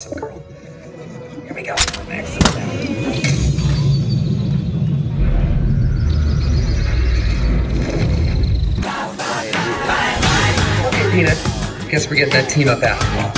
Here we go. Peanut. Guess we're getting that team up after all.